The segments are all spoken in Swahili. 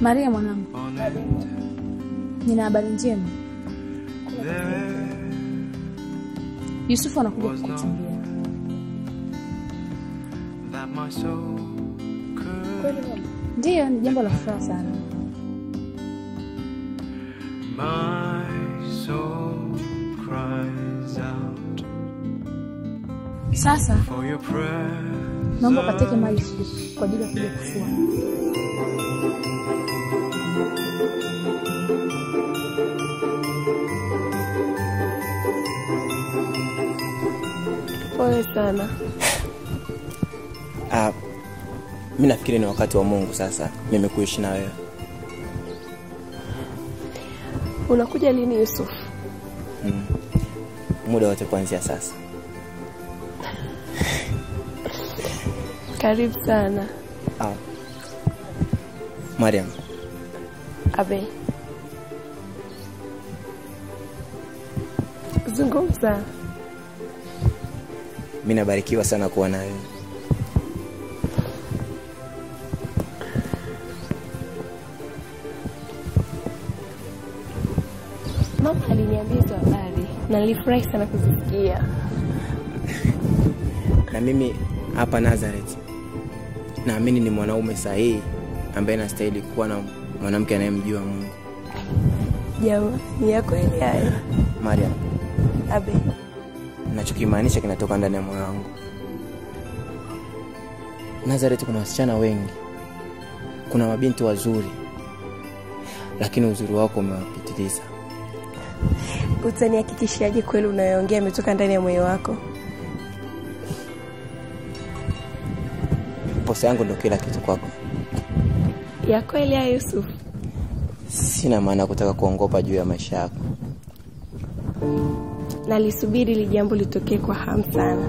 Maria mwanangu, nina habari njema. yusuf Yusufu anakuja kukuchumbia. Ndiyo, ni jambo la furaha sana. Sasa naomba ukateke maji kwa ajili ya kuja kufua. Pole sana. Ah, mi nafikiri ni wakati wa Mungu sasa mimi kuishi na wewe. Unakuja lini Yusuf? Mm. Muda wote kuanzia sasa. Karibu sana. Ah. Mariam, Abe. Zungumza. Mi nabarikiwa sana kuwa nayo. Mama aliniambia hizo habari na nilifurahi sana kuzisikia. Na mimi hapa Nazareth naamini ni mwanaume sahihi ambaye nastahili kuwa na mwanamke anayemjua Mungu. Jamaa, ni ya ile hayo. Mariam, Abe. Nachokimaanisha kinatoka ndani ya moyo wangu. Nazareti kuna wasichana wengi, kuna mabinti wazuri, lakini uzuri wako umewapitiliza. Utanihakikishiaje kweli unayoongea imetoka ndani ya moyo wako? Posa yangu ndo kila kitu kwako. Ya kweli ya Yusuf. Sina maana ya kutaka kuongopa juu ya maisha yako. Nalisubiri ili jambo litokee kwa hamu sana.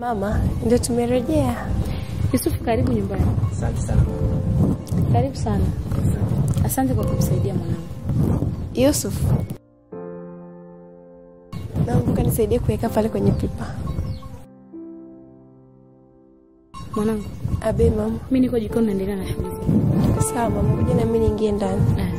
Mama, ndio tumerejea. Yusufu, karibu nyumbani. Asante sana. Karibu sana. Asante kwa kumsaidia mwanangu. Yusuf, naomba nisaidie kuweka pale kwenye pipa. Mwanangu, Abe mama. mimi niko jikoni naendelea na shughuli zangu. Sawa mama, kuja na mimi niingie ndani. Aya.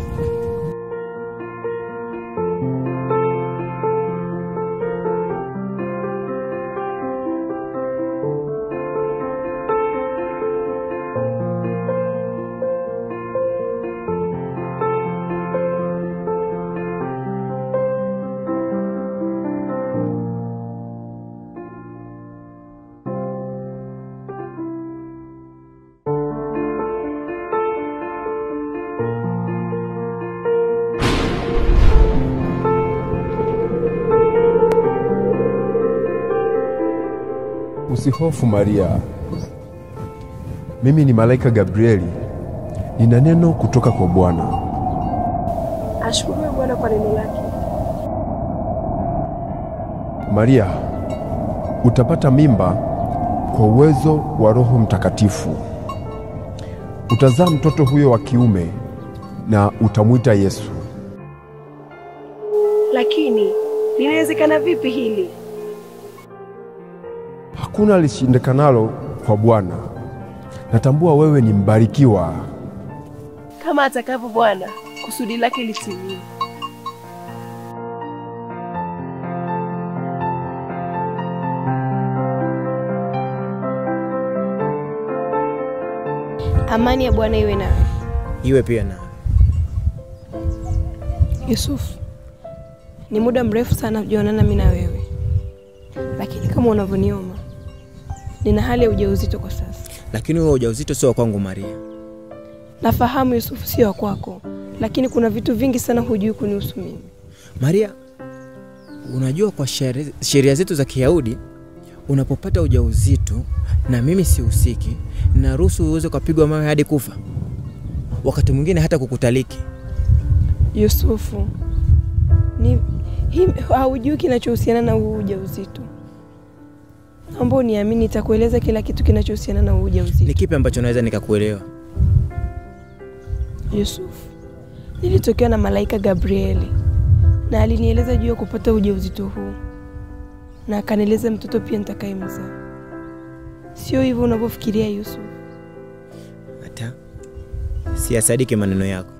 Usihofu Maria, mimi ni malaika Gabrieli, nina neno kutoka kwa Bwana. Ashukuriwe Bwana kwa neno lake. Maria, utapata mimba kwa uwezo wa Roho Mtakatifu. Utazaa mtoto huyo wa kiume na utamwita Yesu. Lakini linawezekana vipi hili? Hakuna lishindikanalo kwa Bwana. Natambua wewe ni mbarikiwa. Kama atakavyo Bwana, kusudi lake litimie. Amani ya Bwana iwe nawe. Iwe pia na Yusuf, ni muda mrefu sana kujuana mimi na wewe, lakini kama unavyonioma, nina hali ya ujauzito kwa sasa. lakini huo ujauzito sio wa kwangu Maria. Nafahamu Yusufu, sio wa kwako, lakini kuna vitu vingi sana hujui kunihusu mimi. Maria, unajua kwa sheri- sheria zetu za Kiyahudi unapopata ujauzito na mimi sihusiki, naruhusu uweze kupigwa mawe hadi kufa, wakati mwingine hata kukutaliki. Yusufu, ni haujui kinachohusiana na huu ujauzito. Naomba uniamini, nitakueleza kila kitu kinachohusiana na ujauzito. Ni kipi ambacho naweza nikakuelewa? Yusuf, nilitokewa na malaika Gabrieli na alinieleza juu ya kupata ujauzito huu, na akanieleza mtoto pia nitakayemzaa. Sio hivyo unavyofikiria Yusuf. Hata siyasadiki maneno yako.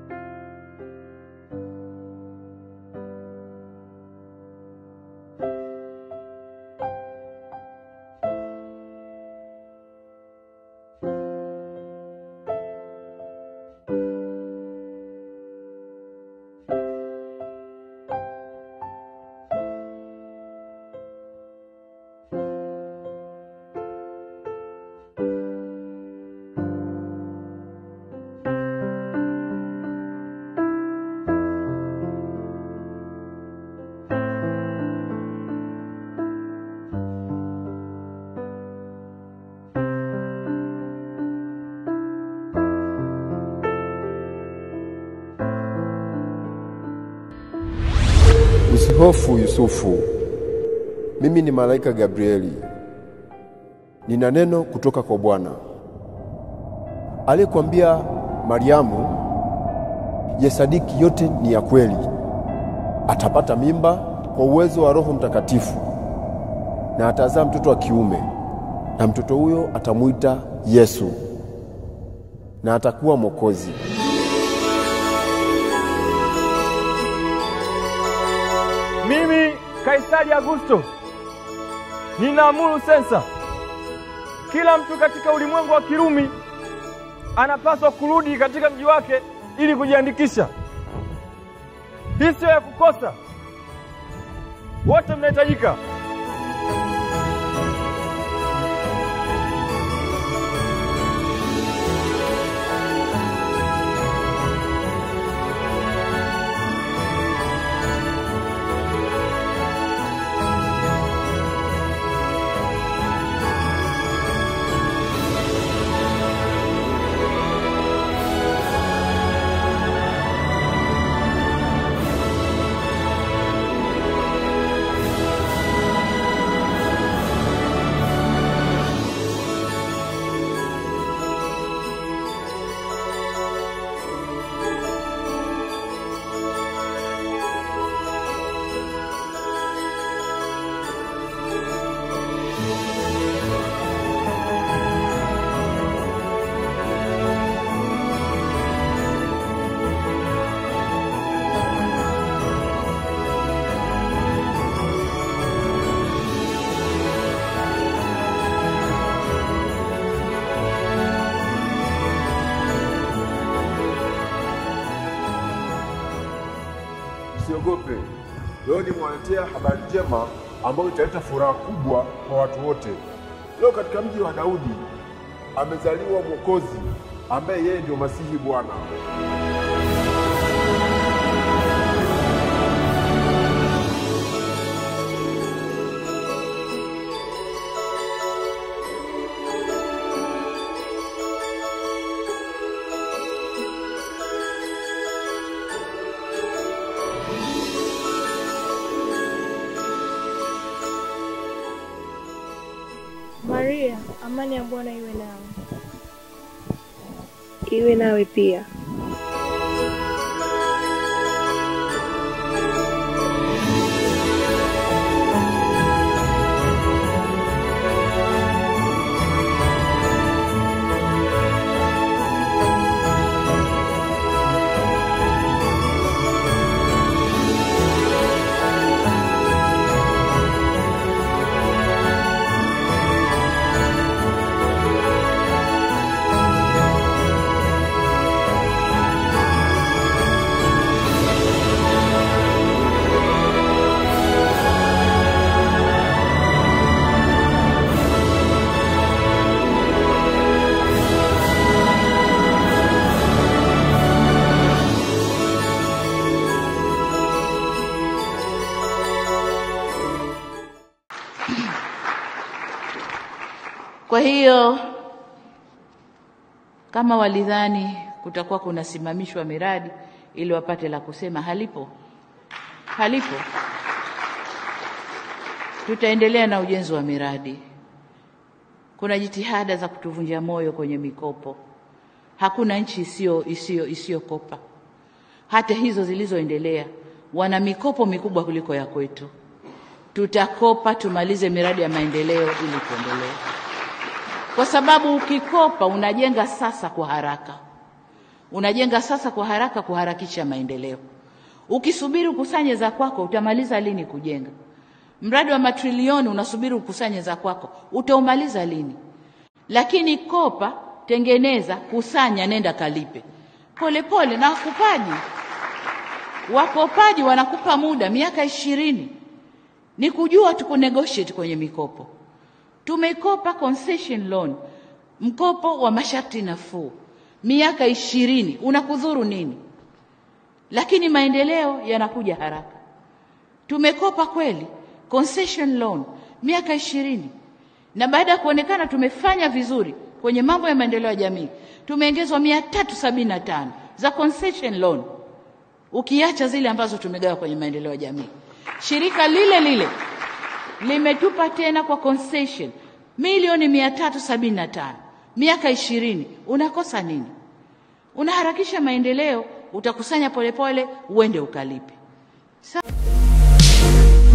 Usihofu Yusufu, mimi ni malaika Gabrieli. Nina neno kutoka kwa Bwana. Aliyekwambia Mariamu yesadiki yote ni ya kweli. Atapata mimba kwa uwezo wa Roho Mtakatifu na atazaa mtoto wa kiume, na mtoto huyo atamwita Yesu, na atakuwa Mwokozi. Mimi Kaisari Augusto ninaamuru sensa. Kila mtu katika ulimwengu wa Kirumi anapaswa kurudi katika mji wake ili kujiandikisha. Hii ya kukosa, wote mnahitajika. Leo habari njema ambayo italeta furaha kubwa kwa watu wote. Leo katika mji wa Daudi amezaliwa Mwokozi ambaye yeye ndio Masihi Bwana. Iwe nawe hiyo kama walidhani kutakuwa kunasimamishwa miradi ili wapate la kusema, halipo, halipo. Tutaendelea na ujenzi wa miradi. Kuna jitihada za kutuvunja moyo kwenye mikopo. Hakuna nchi isiyo isiyo isiyokopa. Hata hizo zilizoendelea wana mikopo mikubwa kuliko ya kwetu. Tutakopa tumalize miradi ya maendeleo ili tuendelee, kwa sababu ukikopa unajenga sasa kwa haraka, unajenga sasa kwa haraka kuharakisha maendeleo. Ukisubiri ukusanye za kwako, utamaliza lini kujenga? Mradi wa matrilioni unasubiri ukusanye za kwako, utaumaliza lini? Lakini kopa, tengeneza, kusanya, nenda kalipe polepole pole, na wakopaji wakopaji wanakupa muda miaka ishirini. Ni kujua tu kunegotiate kwenye mikopo. Tumekopa concession loan, mkopo wa masharti nafuu, miaka ishirini. Unakudhuru nini? Lakini maendeleo yanakuja haraka. Tumekopa kweli concession loan miaka ishirini, na baada ya kuonekana tumefanya vizuri kwenye mambo ya maendeleo ya jamii tumeongezwa mia tatu sabini na tano za concession loan, ukiacha zile ambazo tumegawa kwenye maendeleo ya jamii. Shirika lile lile limetupa tena kwa concession milioni mia tatu sabini na tano miaka ishirini. Unakosa nini? Unaharakisha maendeleo, utakusanya polepole, uende ukalipe.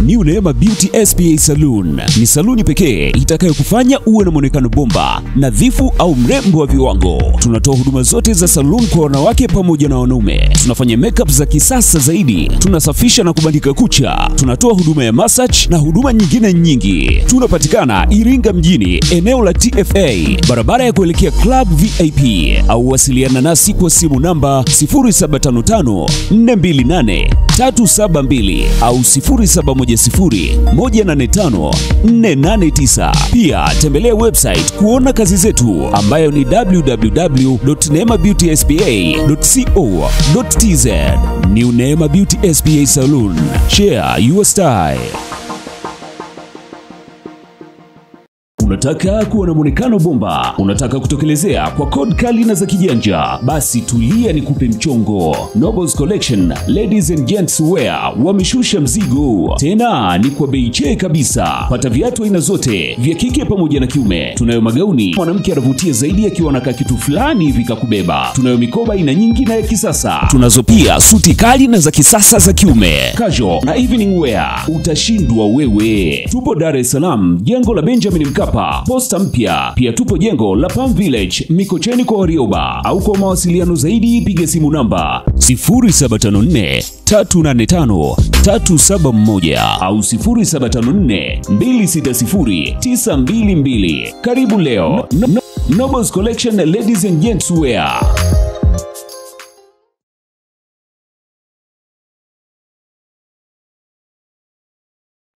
New Neema Beauty SPA Saloon ni saluni pekee itakayokufanya uwe na mwonekano bomba, nadhifu au mrembo wa viwango. Tunatoa huduma zote za saluni kwa wanawake pamoja na wanaume. Tunafanya makeup za kisasa zaidi, tunasafisha na kubandika kucha, tunatoa huduma ya massage na huduma nyingine nyingi. Tunapatikana Iringa mjini, eneo la TFA, barabara ya kuelekea Club VIP, au wasiliana nasi kwa simu namba 0755 428 372 au 0710 185 Pia tembelea website kuona kazi zetu ambayo ni www.neemabeautyspa.co.tz. New Neema Beauty SPA Saloon. Share your style. Unataka kuwa na mwonekano bomba? Unataka kutokelezea kwa kod kali na za kijanja? Basi tulia nikupe mchongo. Nobles Collection Ladies and Gents Wear wameshusha mzigo, tena ni kwa bei chee kabisa. Pata viatu aina zote vya kike pamoja na kiume. Tunayo magauni mwanamke anavutia zaidi akiwa na kitu fulani hivi kakubeba. Tunayo mikoba aina nyingi na ya kisasa. Tunazo pia suti kali na za kisasa za kiume, casual na evening wear. Utashindwa wewe. Tupo Dar es Salaam, jengo la Benjamin Mkapa posta mpya. Pia tupo jengo la Palm Village Mikocheni kwa Warioba, au kwa mawasiliano zaidi piga simu namba 0754 385 371 au 0754 260 922. Karibu leo no, no, Nobles Collection Ladies and Gents Wear.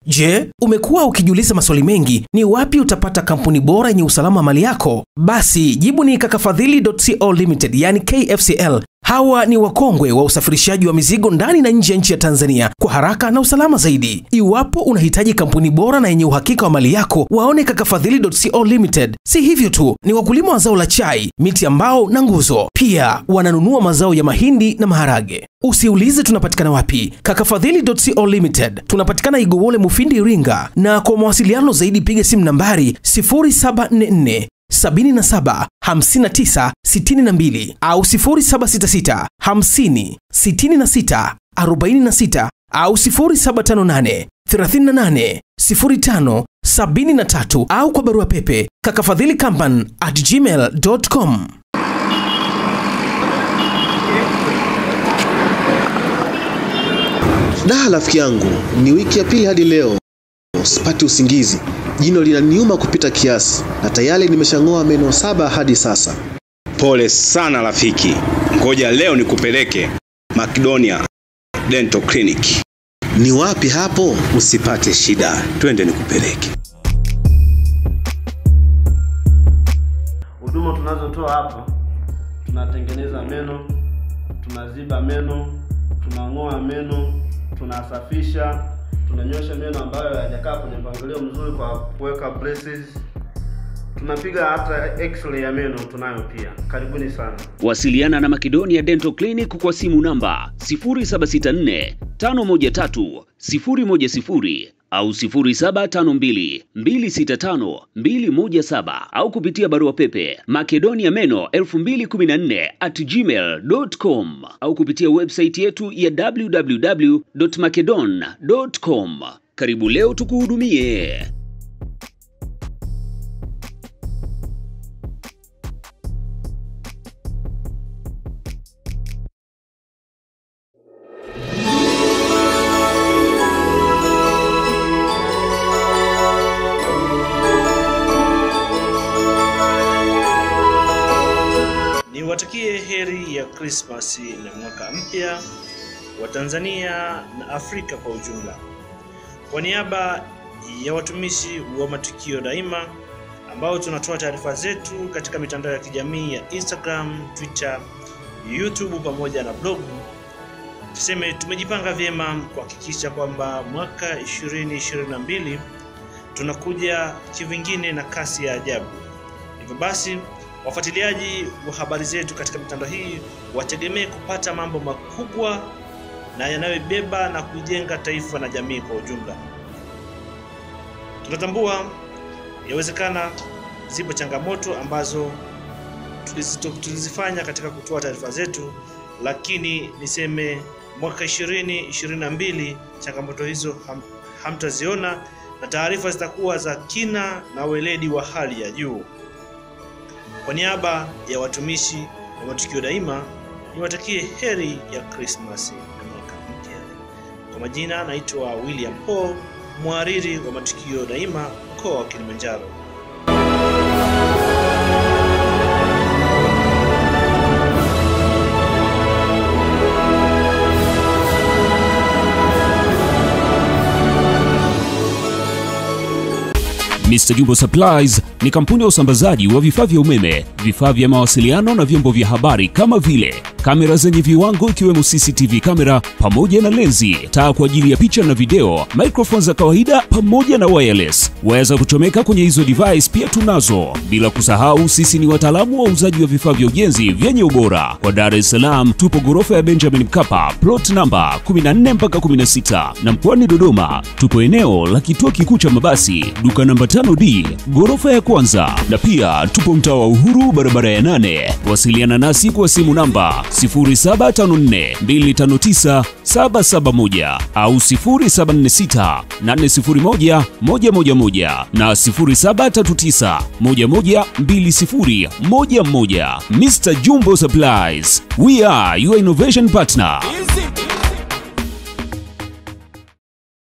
Je, umekuwa ukijiuliza maswali mengi, ni wapi utapata kampuni bora yenye usalama wa mali yako? Basi jibu ni kakafadhili.co limited, yani KFCL. Hawa ni wakongwe wa usafirishaji wa mizigo ndani na nje ya nchi ya Tanzania kwa haraka na usalama zaidi. Iwapo unahitaji kampuni bora na yenye uhakika wa mali yako, waone kakafadhili.co limited. Si hivyo tu, ni wakulima wa zao la chai, miti ya mbao na nguzo. Pia wananunua mazao ya mahindi na maharage. Usiulize tunapatikana wapi. Kakafadhili.co limited tunapatikana Igowole, Mufindi, Iringa, na kwa mawasiliano zaidi piga simu nambari 0744 77 59 62 au 0766 50 66 46 au 0758 38 05 73 au kwa barua pepe kakafadhili company at gmail.com. Da, rafiki yangu, ni wiki ya pili hadi leo sipati usingizi. Jino linaniuma kupita kiasi na tayari nimeshang'oa meno saba hadi sasa. Pole sana rafiki, ngoja leo nikupeleke Makedonia Dental Clinic. Ni wapi hapo? Usipate shida, twende nikupeleke. Huduma tunazotoa hapa, tunatengeneza meno, tunaziba meno, tunang'oa meno, tunasafisha, tunanyosha meno ambayo hayajakaa kwenye mpangilio mzuri kwa kuweka braces. Tunapiga hata x-ray ya meno tunayo pia. Karibuni sana. Wasiliana na Makedonia Dental Clinic kwa simu namba 0764 513 010 au 0752265217 au kupitia barua pepe makedonia meno 2014 at gmail.com au kupitia website yetu ya www.macedon.com. Karibu leo tukuhudumie. Tanzania na Afrika kwa ujumla. Kwa niaba ya watumishi wa Matukio Daima ambao tunatoa taarifa zetu katika mitandao ya kijamii ya Instagram, Twitter, YouTube pamoja na blog, tuseme tumejipanga vyema kuhakikisha kwamba mwaka 2022 tunakuja kivingine na kasi ya ajabu. Hivyo basi wafuatiliaji wa habari zetu katika mitandao hii wategemee kupata mambo makubwa na yanayobeba na kujenga taifa na jamii kwa ujumla. Tunatambua yawezekana zipo changamoto ambazo tulizifanya katika kutoa taarifa zetu, lakini niseme mwaka 2022 changamoto hizo ham, hamtaziona na taarifa zitakuwa za kina na weledi wa hali ya juu. Kwa niaba ya watumishi wa Matukio Daima, niwatakie heri ya Krismasi. Kwa majina, naitwa William Paul, mhariri wa Matukio Daima, mkoa wa Kilimanjaro. Mr. Jumbo Supplies ni kampuni ya usambazaji wa vifaa vya umeme, vifaa vya mawasiliano na vyombo vya habari kama vile kamera zenye viwango ikiwemo CCTV kamera pamoja na lenzi, taa kwa ajili ya picha na video, microphone za kawaida pamoja na wireless. Waweza kuchomeka kwenye hizo device pia tunazo. Bila kusahau sisi ni wataalamu wa uuzaji wa vifaa vya ujenzi vyenye ubora. Kwa Dar es Salaam tupo ghorofa ya Benjamin Mkapa, plot namba 14 mpaka 16, na mkoani Dodoma tupo eneo la kituo kikuu cha mabasi, duka namba 5D, ghorofa ya kwanza, na pia tupo mtaa wa Uhuru, barabara ya nane. Wasiliana nasi kwa simu namba 0754259771 au 0746801111 na 0739112011. Mr. Jumbo Supplies, we are your innovation partner.